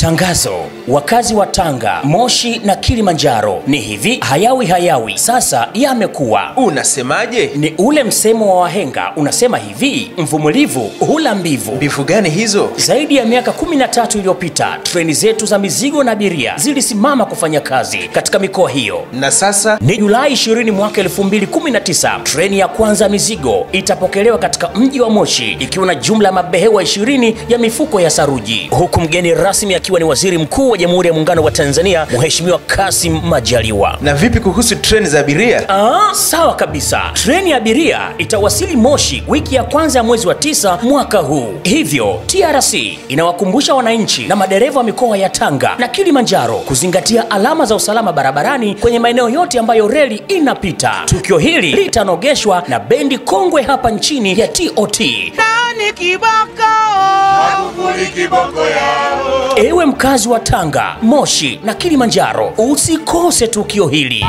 Tangazo: wakazi wa Tanga, Moshi na Kilimanjaro, ni hivi hayawi hayawi sasa yamekuwa. Unasemaje? Ni ule msemo wa wahenga unasema hivi, mvumilivu hula mbivu. Mbivu gani hizo? Zaidi ya miaka 13 iliyopita treni zetu za mizigo na abiria zilisimama kufanya kazi katika mikoa hiyo. Na sasa Ni Julai 20 mwaka 2019, treni ya kwanza ya mizigo itapokelewa katika mji wa Moshi ikiwa na jumla ya mabehewa 20 ya mifuko ya saruji, huku mgeni rasmi akiwa ni Waziri Mkuu wa Jamhuri ya Muungano wa Tanzania Mheshimiwa Kassim Majaliwa. na vipi kuhusu treni za abiria? Ah, sawa kabisa. Treni ya abiria itawasili Moshi wiki ya kwanza ya mwezi wa tisa mwaka huu. Hivyo TRC inawakumbusha wananchi na madereva wa mikoa ya Tanga na Kilimanjaro kuzingatia alama za usalama barabarani kwenye maeneo yote ambayo reli inapita. Tukio hili litanogeshwa na bendi kongwe hapa nchini ya TOT. Nani kiboko? Ewe mkazi wa Tanga, Moshi na Kilimanjaro, usikose tukio hili.